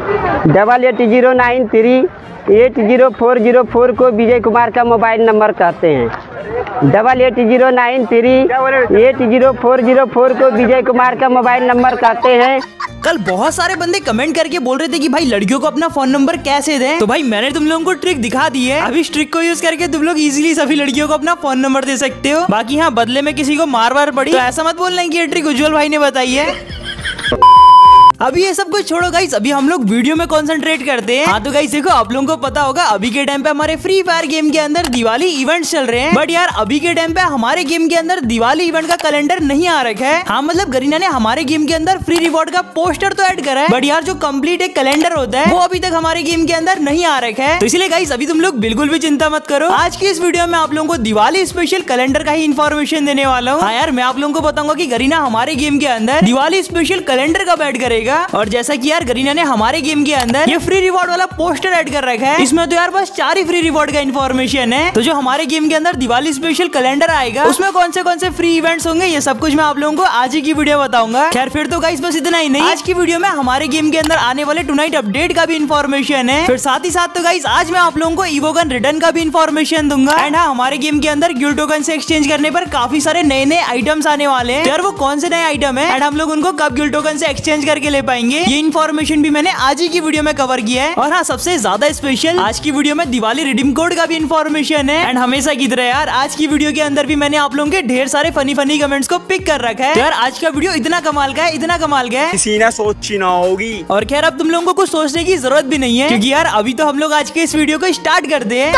Double eight zero nine three eight zero four zero four को विजय कुमार का mobile number कहते हैं। Double eight zero nine three eight zero four zero four को विजय कुमार का mobile number कहते हैं। कल बहुत सारे बंदे कमेंट करके बोल रहे थे कि भाई लड़कियों को अपना फ़ोन नंबर कैसे दें? तो भाई मैंने तुम लोगों को ट्रिक दिखा दी है। अभी इस ट्रिक को यूज़ करके तुम लोग इजीली सभी लड़कियों को अपना फ़ोन नंबर दे सकते हो। बाकी हाँ बदले में किसी को मार वार पड़ी तो ऐसा मत बोलना कि ये ट्रिक उज्जवल भाई ने बताई है। अभी ये सब कुछ छोड़ो गाइस अभी हम लोग वीडियो में कॉन्सेंट्रेट करते हैं. हाँ तो गाइस देखो, आप लोगों को पता होगा, अभी के टाइम पे हमारे फ्री फायर गेम के अंदर दिवाली इवेंट चल रहे हैं. बट यार, अभी के टाइम पे हमारे गेम के अंदर दिवाली इवेंट का कैलेंडर नहीं आ रखा है. हाँ मतलब गरीना ने हमारे गेम के अंदर फ्री रिवॉर्ड का पोस्टर तो एड करा है. बट यार, जो कंप्लीट एक कैलेंडर होता है, वो अभी तक हमारे गेम के अंदर नहीं आ रखा है. तो इसलिए गाइस अभी तुम लोग बिल्कुल भी चिंता मत करो. आज की इस वीडियो में आप लोगों को दिवाली स्पेशल कैलेंडर का ही इन्फॉर्मेशन देने वाला हूँ. हाँ यार, मैं आप लोगों को बताऊँगा की गरीना हमारे गेम के अंदर दिवाली स्पेशल कैलेंडर कब ऐड करेगा. और जैसा की यार, गरीना ने हमारे गेम के अंदर ये फ्री रिवॉर्ड वाला पोस्टर ऐड कर रखा है। इसमें तो यार बस चार ही फ्री रिवॉर्ड का इन्फॉर्मेशन है। तो जो हमारे गेम के अंदर दिवाली स्पेशल कैलेंडर आएगा, उसमें कौन से कौन से फ्री इवेंट्स होंगे, ये सब कुछ मैं आप लोगों को आज ही की वीडियो बताऊँगा। खैर, फिर तो गाइस बस इतना ही नहीं। आज की वीडियो में हमारे गेम के अंदर आने वाले टुनाइट अपडेट का भी इन्फॉर्मेशन है। फिर साथ ही साथ तो गाइस आज मैं आप लोगों को इवोगन रिटर्न का भी इन्फॉर्मेशन दूँगा। एंड हाँ हमारे गेम के अंदर गिल टोकन से एक्सचेंज करने पर काफ़ी सारे नए नए आइटम्स आने वाले हैं। यार, वो कौन से नए आइटम है? एंड हम लोग उनको कब गिल टोकन से एक्सचेंज करके ले पाएँगे। ये इन्फॉर्मेशन भी मैंने आज ही की वीडियो में कवर किया है। और हाँ सबसे ज़्यादा स्पेशल आज की वीडियो में दिवाली रिडीम कोड का भी इन्फॉर्मेशन है। एंड हमेशा की तरह यार आज की वीडियो के अंदर भी मैंने आप लोगों के ढेर सारे फनी फनी कमेंट्स को पिक कर रखा है। तो यार आज का वीडियो इतना कमाल का है इतना कमाल का है। किसी ने सोची ना होगी। और खैर अब तुम लोगों को कुछ सोचने की ज़रूरत भी नहीं है। क्योंकि यार अभी तो हम लोग आज के इस वीडियो को स्टार्ट करते हैं।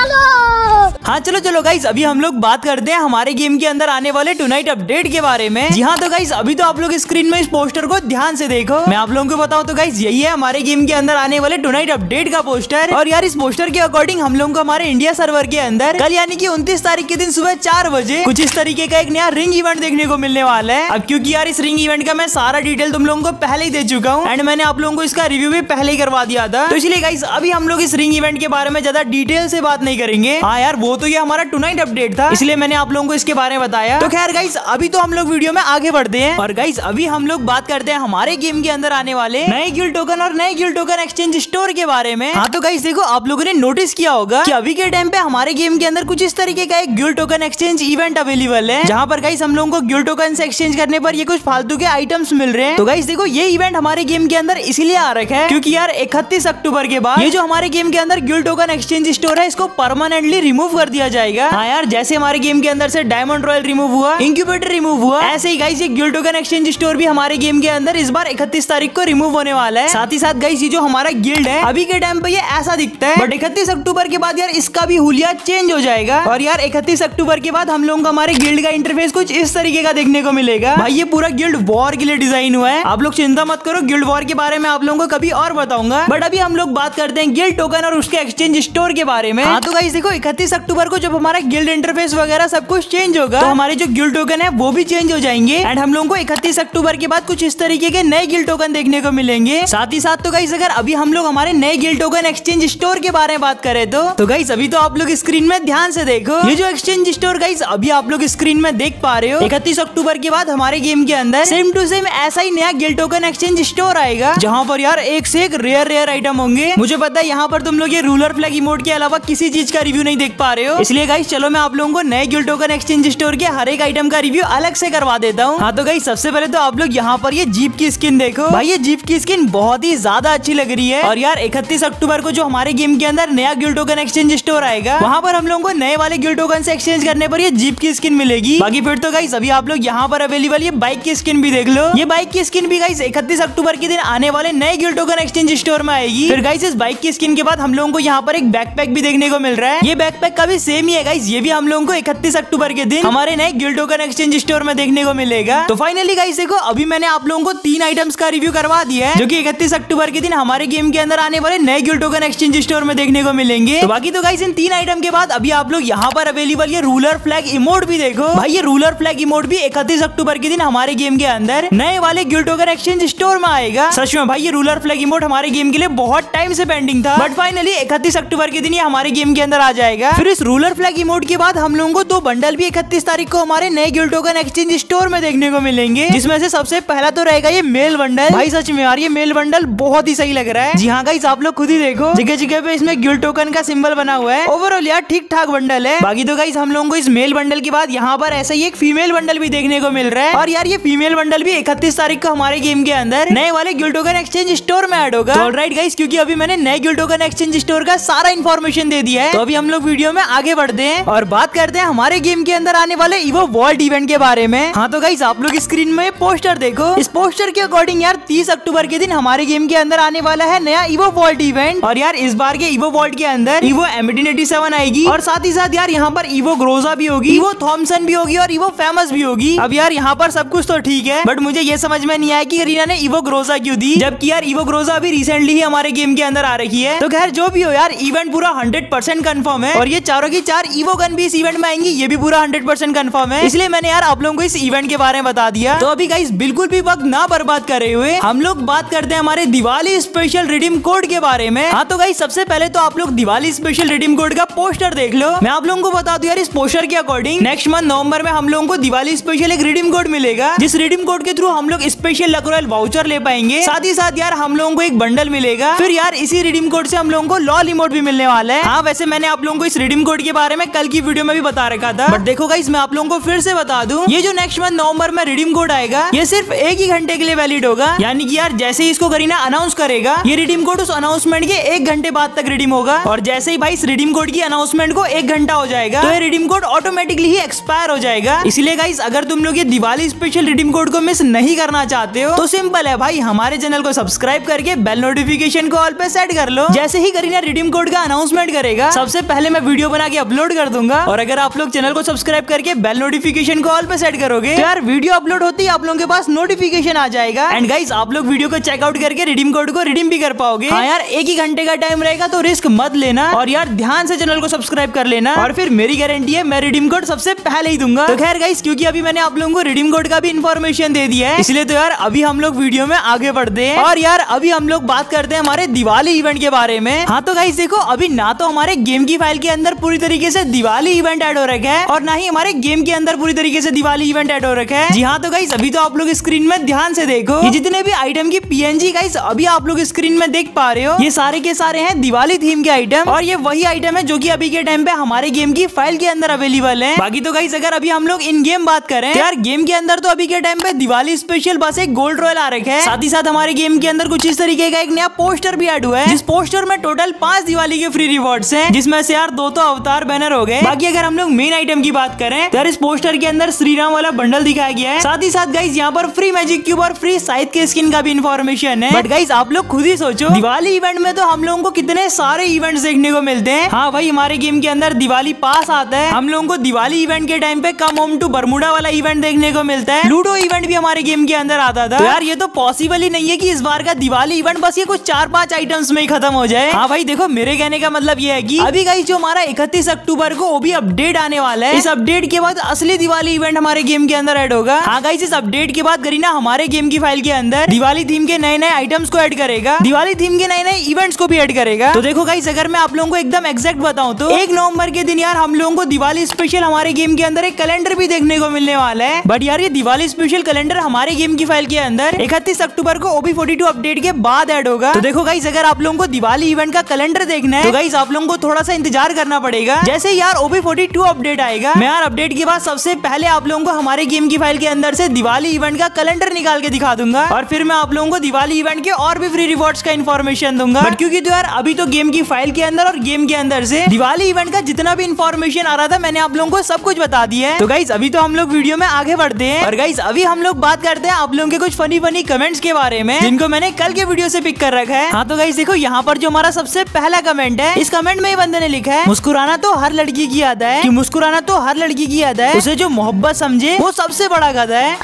हाँ चलो चलो गाइस अभी हम लोग बात करते हैं हमारे गेम के अंदर आने वाले टुनाइट अपडेट के बारे में। जी हाँ तो गाइस अभी तो आप लोग स्क्रीन में इस पोस्टर को ध्यान से देखो। मैं आप लोगों को बताओ तो गाइस यही है हमारे गेम के अंदर आने वाले टुनाइट अपडेट का पोस्टर और यार, इस पोस्टर के अकॉर्डिंग हम लोगों को हमारे इंडिया सर्वर के अंदर, कल यानी कि उनतीस तारीख के दिन सुबह चार बजे कुछ इस तरीके का एक नया रिंग इवेंट देखने को मिलने वाला है। अब क्योंकि यार, इस रिंग इवेंट का मैं सारा डिटेल तुम लोगों को पहले ही दे चुका हूँ एंड मैंने आप लोगों को इसका रिव्यू भी पहले ही करवा दिया था। तो इसलिए गाइज़ अभी हम लोग इस रिंग इवेंट के बारे में ज़्यादा डिटेल से बात नहीं करेंगे। हाँ यार, वो तो ये हमारा टुनाइट अपडेट था, इसलिए मैंने आप लोगों को इसके बारे में बताया। तो खैर गाइस अभी तो हम लोग वीडियो में आगे बढ़ते हैं, और गाइस अभी हम लोग बात करते हैं हमारे गेम के अंदर आने वाले। नए गिल टोकन और नए गिल टोकन एक्सचेंज स्टोर के बारे में। हाँ तो गाइस देखो आप लोगों ने नोटिस किया होगा कि अभी के टाइम पे हमारे गेम के अंदर कुछ इस तरीके का एक guild token exchange event available है। जहाँ पर गाइस हम लोगों को गिल टोकन से एक्सचेंज करने पर ये कुछ फालतू के आइटम्स मिल रहे हैं। तो गाइस देखो ये इवेंट हमारे गेम के अंदर इसलिए आ रखा है क्योंकि यार इकतीस अक्टूबर के बाद ये जो हमारे गेम के अंदर गिल टोकन एक्सचेंज स्टोर है इसको परमानेंटली रिमूव कर दिया जाएगा। हाँ यार जैसे हमारे गेम के अंदर से डायमंड रॉयल रिमूव हुआ इंक्यूबेटर रिमूव हुआ। ऐसे ही गाइस ये गिल टोकन एक्सचेंज स्टोर भी हमारे गेम के अंदर इस बार इकतीस तारीख को रिमूव होने वाला है। साथ ही साथ गई ये जो हमारा गिल्ड है अभी के टाइम पे ये ऐसा दिखता है। बट इकतीस अक्टूबर के बाद यार इसका भी हुलिया चेंज हो जाएगा। और यार इकतीस अक्टूबर के बाद हम लोगों का हमारे गिल्ड का इंटरफेस कुछ इस तरीके का देखने को मिलेगा। भाई ये पूरा गिल्ड वॉर के लिए डिज़ाइन हुआ है। आप लोग चिंता मत करो गिल्ड वॉर के बारे में आप लोगों को कभी और बताऊँगा। बट अभी हम लोग बात करते हैं गिल्ड टोकन और उसके एक्सचेंज स्टोर के बारे में। हाँ तो गाइस देखो इकतीस अक्टूबर को जब हमारा गिल्ड इंटरफेस वगैरह सब कुछ चेंज होगा तो हमारे जो गिल्ड टोकन है वो भी चेंज हो जाएँगे। एंड हम लोगों को इकतीस अक्टूबर के बाद कुछ इस तरीके के नए गिल्ड टोकन देखने को मिलेंगे। साथ ही साथ तो गाइस अगर अभी हम लोग हमारे नए गिल टोकन एक्सचेंज स्टोर के बारे में बात करें तो तो गाइस अभी तो आप लोग स्क्रीन में ध्यान से देखो। ये जो एक्सचेंज स्टोर गाइस अभी आप लोग स्क्रीन में देख पा रहे हो। इकतीस अक्टूबर के बाद हमारे गेम के अंदर सेम टू सेम ऐसा ही नया गिल टोकन एक्सचेंज स्टोर आएगा, जहाँ पर यार एक से एक रेयर रेयर आइटम होंगे। मुझे पता है यहाँ पर तुम लोग ये रूलर फ्लैग इमोट के अलावा किसी चीज़ का रिव्यू नहीं देख पा रहे हो। इसलिए गाइस चलो मैं आप लोगों को नए गिल टोकन एक्सचेंज स्टोर के हर एक आइटम का रिव्यू अलग से करवा देता हूँ। हाँ तो गाइस सबसे पहले तो आप लोग यहाँ पर ये जीप की स्किन देखो। भाई, ये जीप की स्किन बहुत ही ज़्यादा अच्छी लग रही है। और यार, इकतीस अक्टूबर को जो हमारे गेम के अंदर नया गिल्ड टोकन एक्सचेंज स्टोर आएगा, वहाँ पर हम लोगों को नए वाले गिल्ड टोकन से एक्सचेंज करने पर ये जीप की स्किन मिलेगी। बाकी फिर तो गाइस अभी आप लोग यहाँ पर अवेलेबल ये बाइक की स्किन भी देख लो। ये बाइक की स्किन भी गाइस इकतीस अक्टूबर के दिन आने वाले नए गिल्ड टोकन एक्सचेंज स्टोर में आएगी। फिर गाइस इस बाइक की स्किन के बाद हम लोगों को यहाँ पर एक बैकपैक भी देखने को मिल रहा है। ये बैकपैक का भी सेम ही है गाइस ये भी हम लोगों को इकतीस अक्टूबर के दिन हमारे नए गिल्ड टोकन एक्सचेंज स्टोर में देखने को मिलेगा। तो फाइनली गाइस देखो, अभी मैंने आप लोगों को तीन आइटम्स का रिव्यू करवा दिया है, जो कि इकतीस अक्टूबर के दिन हमारे गेम के अंदर आने वाले नए गिल टोकन एक्सचेंज स्टोर में देखने को मिलेंगे। तो बाकी तो गाइस इन तीन आइटम के बाद अभी आप लोग यहाँ पर अवेलेबल ये रूलर फ्लैग इमोट भी देखो। भाई, ये रूलर फ्लैग इमोट भी इकतीस अक्टूबर के दिन हमारे गेम के अंदर नए वाले गिल्ड टोकन एक्सचेंज स्टोर में आएगा। सच में भाई, ये रूलर फ्लैग इमोट हमारे गेम के लिए बहुत टाइम से पेंडिंग था। बट फाइनली इकतीस अक्टूबर के दिन ये हमारे गेम के अंदर आ जाएगा। फिर इस रूलर फ्लैग इमोट के बाद हम लोगों को दो बंडल भी इकतीस तारीख को हमारे नए गिल टोकन एक्सचेंज स्टोर में देखने को मिलेंगे, जिसमें से सबसे पहला तो रहेगा ये मेल बंडल भाई सच में यार ये मेल बंडल बहुत ही सही लग रहा है। जी हाँ गाइस आप लोग खुद ही देखो। जगह जगह पे इसमें गिल टोकन का सिंबल बना हुआ है। ओवरऑल यार ठीक ठाक बंडल है। बाकी तो गाइस हम लोगों को इस मेल बंडल के बाद यहाँ पर ऐसा ही एक फीमेल बंडल भी देखने को मिल रहा है। और यार ये फीमेल बंडल भी इकतीस तारीख को हमारे गेम के अंदर नए वाले गिल टोकन एक्सचेंज स्टोर में एड होगा। राइट गाइस क्योंकि अभी मैंने नए गिल टोकन एक्सचेंज स्टोर का सारा इन्फॉर्मेशन दे दिया है। तो अभी हम लोग वीडियो में आगे बढ़ते हैं और बात करते हैं हमारे गेम के अंदर आने वाले इवो वर्ल्ड इवेंट के बारे में। हाँ तो गाइस आप लोग स्क्रीन में पोस्टर देखो। इस पोस्टर के अकॉर्डिंग यार 30 अक्टूबर के दिन हमारे गेम के अंदर आने वाला है नया इवो वर्ल्ड इवेंट और यार, इस बार के इवो वर्ल्ड के अंदर इवो एमडी सेवन आएगी। और साथ ही साथ यार, यहाँ पर इवो ग्रोजा भी होगी इवो थॉमसन भी होगी और इवो फ़ेमस भी होगी। अब यार, यहाँ पर सब कुछ तो ठीक है बट मुझे ये समझ में नहीं आया कि रीना ने इवो ग्रोजा क्यों दी, जबकि यार इवो ग्रोजा अभी रिसेंटली ही हमारे गेम के अंदर आ रही है। तो खैर, जो भी हो यार इवेंट पूरा हंड्रेड परसेंट कन्फर्म है। और ये चारों की चार इवो गन भी इस इवेंट में आएँगी, ये भी पूरा हंड्रेड परसेंट कन्फर्म है। इसलिए मैंने यार, आप लोगों को इस इवेंट के बारे में बता दिया। तो अभी गाइस बिल्कुल भी वक्त ना बर्बाद करे हुए हम लोग बात करते हैं हमारे दिवाली स्पेशल रिडीम कोड के बारे में। हाँ तो गाइस सबसे पहले तो आप लोग दिवाली स्पेशल रिडीम कोड का पोस्टर देख लो। मैं आप लोगों को बता दू यार, इस पोस्टर के अकॉर्डिंग नेक्स्ट मंथ नवंबर में हम लोगों को दिवाली स्पेशल एक रिडीम कोड मिलेगा। जिस रिडीम कोड के थ्रू हम लोग स्पेशल लकरोयल वाउचर ले पाएँगे। साथ ही साथ यार, हम लोगों को एक बंडल मिलेगा। फिर यार, इसी रिडीम कोड से हम लोगों को लॉल इमोट भी मिलने वाला है। हाँ वैसे मैंने आप लोगों को इस रिडीम कोड के बारे में कल की वीडियो में भी बता रखा था। बट देखो गाइस मैं आप लोगों को फिर से बता दूँ, ये जो नेक्स्ट मंथ नवंबर में रिडीम कोड आएगा, ये सिर्फ़ एक ही घंटे के लिए वैलिड होगा। यानी कि यार जैसे ही इसको करीना अनाउंस करेगा, ये रिडीम कोड उस अनाउंसमेंट के एक घंटे बाद तक रिडीम होगा। और जैसे ही भाई इस रिडीम कोड की अनाउंसमेंट को एक घंटा हो जाएगा तो ये रिडीम कोड ऑटोमेटिकली ही एक्सपायर हो जाएगा। इसलिए गाइस अगर तुम लोग ये दिवाली स्पेशल रिडीम कोड को मिस नहीं करना चाहते हो तो सिंपल है भाई, हमारे चैनल को सब्सक्राइब करके बेल नोटिफिकेशन को ऑल पे सेट कर लो। जैसे ही करीना रिडीम कोड का अनाउंसमेंट करेगा, सबसे पहले मैं वीडियो बना के अपलोड कर दूँगा। और अगर आप लोग चैनल को सब्सक्राइब करके बेल नोटिफिकेशन को ऑल पे सेट करोगे तो यार वीडियो अपलोड होती है आप लोगों के पास नोटिफिकेशन आ जाएगा। एंड गाइस आप लोग वीडियो को चेकआउट करके रिडीम कोड को रिडीम भी कर पाओगे। हाँ यार, एक ही घंटे का टाइम रहेगा तो रिस्क मत लेना। और यार, ध्यान से चैनल को सब्सक्राइब कर लेना। और फिर मेरी गारंटी है, मैं रिडीम कोड सबसे पहले ही दूँगा। तो खैर गाइस क्योंकि अभी मैंने आप लोगों को रिडीम कोड का भी इन्फॉर्मेशन दे दिया है, इसलिए तो यार अभी हम लोग वीडियो में आगे बढ़ते हैं। और यार, अभी हम लोग बात करते हैं हमारे दिवाली इवेंट के बारे में। हाँ तो गाइस देखो, अभी ना तो हमारे गेम की फ़ाइल के अंदर पूरी तरीके से दिवाली इवेंट एड हो रखा है, और ना ही हमारे गेम के अंदर पूरी तरीके से दिवाली इवेंट एड हो रखा है। जी हाँ तो गाइस अभी तो आप लोग स्क्रीन में ध्यान से देखो। जितने भी आइटम की पीएनजी गाइस अभी आप लोग स्क्रीन में देख पा रहे हो। ये सारे के सारे हैं दिवाली थीम के आइटम और ये वही आइटम है जो कि अभी के टाइम पे हमारे गेम की फ़ाइल के अंदर अवेलेबल है। बाकी तो गाइस अगर अभी हम लोग इन गेम बात करें तो यार गेम के अंदर तो अभी के टाइम पे दिवाली स्पेशल बस एक गोल्ड रॉयल आ रखा है। साथ ही साथ हमारे गेम के अंदर कुछ इस तरीके का एक नया पोस्टर भी एड हुआ है, जिस पोस्टर में टोटल पाँच दिवाली के फ्री रिवॉर्ड्स हैं, जिसमें से यार दो तो अवतार बैनर हो गए। बाकी अगर हम लोग मेन आइटम की बात करें तो यार इस पोस्टर के अंदर श्री राम वाला बंडल दिखाया गया है। साथ ही साथ गाइस यहाँ पर फ्री मैजिक क्यूब और फ्री साइड के स्किन का भी इन्फॉर्मेशन है। बट गाइस आप लोग खुद ही सोचो दिवाली इवेंट में तो हम लोगों को कितने सारे इवेंट्स देखने को मिलते हैं। हाँ भाई हमारे गेम के अंदर दिवाली पास आता है। हम लोगों को दिवाली इवेंट के टाइम पे कम होम टू बरमुडा वाला इवेंट देखने को मिलता है। लूडो इवेंट भी हमारे गेम के अंदर आता था। तो यार ये तो पॉसिबल ही नहीं है की इस बार का दिवाली इवेंट बस ये कुछ चार पाँच आइटम्स में ही खत्म हो जाए। हाँ भाई देखो मेरे कहने का मतलब ये है की अभी गाइस जो हमारा इकतीस अक्टूबर को वो भी अपडेट आने वाला है। इस अपडेट के बाद असली दिवाली इवेंट हमारे गेम के अंदर एड होगा। हाँ गाइस इस अपडेट के बाद करीना हमारे गेम की फ़ाइल के अंदर दिवाली थीम के नए नए आइटम्स को ऐड करेगा। दिवाली थीम के नए नए इवेंट्स को भी ऐड करेगा। तो देखो गाइस अगर मैं आप लोगों को एकदम एक्जैक्ट बताऊँ तो एक नवंबर के दिन यार हम लोगों को दिवाली स्पेशल हमारे गेम के अंदर एक कैलेंडर भी देखने को मिलने वाला है। बट यार ये दिवाली स्पेशल कैलेंडर हमारे गेम की फ़ाइल के अंदर इकतीस अक्टूबर को ओबी फोर्टी अपडेट के बाद एड होगा। तो देखो गाइस अगर आप लोगों को दिवाली इवेंट का कैलेंडर देखना है तो गाइस आप लोगों को थोड़ा सा इंतज़ार करना पड़ेगा। जैसे यार ओबी फोर्टी अपडेट आएगा मैं यार अपडेट के बाद सबसे पहले आप लोगों को हमारे गेम की फ़ाइल के अंदर से दिवाली इवेंट का कैलेंडर निकाल के दिखा दूँगा। और फिर मैं आप लोगों को दिवाली इवेंट के और भी फ्री रिवॉर्ड्स का इन्फॉर्मेशन दूँगा। क्योंकि तो यार, अभी तो गेम की फ़ाइल के अंदर और गेम के अंदर से दिवाली इवेंट का जितना भी इन्फॉर्मेशन आ रहा था, मैंने आप लोगों को सब कुछ बता दिया है। तो गाइस अभी तो हम लोग वीडियो में आगे बढ़ते हैं। और गाइज़ अभी हम लोग बात करते हैं आप लोगों के कुछ फनी फनी कमेंट्स के बारे में, जिनको मैंने कल के वीडियो से पिक कर रखा है। हाँ तो गाइस देखो, यहाँ पर जो हमारा सबसे पहला कमेंट है, इस कमेंट में ये बंदे ने लिखा है, मुस्कुराना तो हर लड़की की याद है मुस्कुराना तो हर लड़की की याद है, उसे जो मोहब्बत समझे, वो सबसे बड़ा गदा है।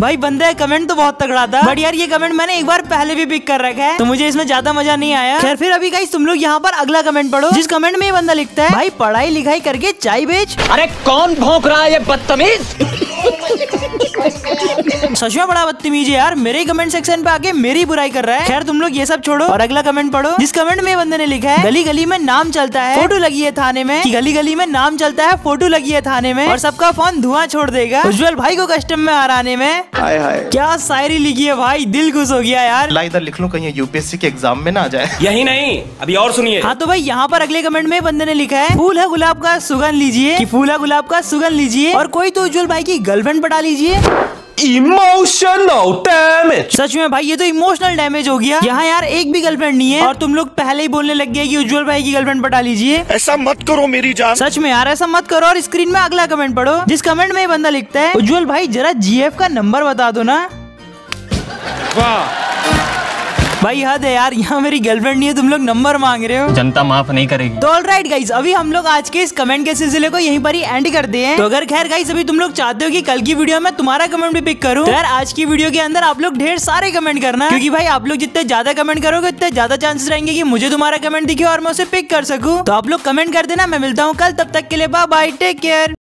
भाई बंदे कमेंट तो बहुत तगड़ा था। बट यार ये कमेंट मैंने एक बार पहले भी पिक कर रखा है। तो मुझे इसमें ज़्यादा मज़ा नहीं आया। खैर फिर अभी गाइस तुम लोग यहाँ पर अगला कमेंट पढ़ो। जिस कमेंट में ये बंदा लिखता है भाई पढ़ाई लिखाई करके चाय बेच। अरे कौन भोंक रहा है ये बदतमीज? सच में बड़ा बदतमीज है यार। मेरे कमेंट सेक्शन पे आके मेरी बुराई कर रहा है। खैर तुम लोग ये सब छोड़ो। और अगला कमेंट पढ़ो। जिस कमेंट में बंदे ने लिखा है गली गली में नाम चलता है। फ़ोटो लगी है थाने में कि गली गली में नाम चलता है फ़ोटो लगी है थाने में और सबका फ़ोन धुआँ छोड़ देगा। उज्जवल भाई को कस्टम में हराने में। हाय हाय। क्या शायरी लिखी है भाई? दिल खुश हो गया यार। इधर लिख लूँ कहीं यूपीएससी के एग्ज़ाम में ना आ जाए। यही नहीं अभी और सुनिए। हाँ तो भाई यहाँ पर अगले कमेंट में बंदे ने लिखा है फूल है गुलाब का सुगंध लीजिए। फूल है गुलाब का सुगंध लीजिए। और कोई तो उज्जवल भाई की गर्लफ्रेंड पटा लीजिए। इमोशनल डैमेज सच में भाई ये तो इमोशनल डैमेज हो गया। यहाँ यार एक भी गर्लफ्रेंड नहीं है और तुम लोग पहले ही बोलने लग गए कि उज्जवल भाई की गर्लफ्रेंड पटा लीजिए। ऐसा मत करो मेरी जान। सच में यार ऐसा मत करो और स्क्रीन में अगला कमेंट पढ़ो जिस कमेंट में ये बंदा लिखता है उज्जवल भाई जरा जीएफ का नंबर बता दो ना। वाह। भाई हद है यार यहाँ मेरी गर्लफ्रेंड नहीं है तुम लोग नंबर मांग रहे हो। जनता माफ़ नहीं करेगी। तो ऑल राइट गाइज़ अभी हम लोग आज के इस कमेंट के सिलसिले को यहीं पर ही एंड करते हैं। तो अगर खैर गाइज़ अभी तुम लोग चाहते हो कि कल की वीडियो में तुम्हारा कमेंट भी पिक करूँ तो यार आज की वीडियो के अंदर आप लोग ढेर सारे कमेंट करना। क्योंकि भाई आप लोग जितने ज़्यादा कमेंट करोगे उतने ज़्यादा चांसेस रहेंगे की मुझे तुम्हारा कमेंट दिखे और मैं उसे पिक कर सकूँ। तो आप लोग कमेंट कर देना मैं मिलता हूँ कल तब तक के लिए बाय बाय टेक केयर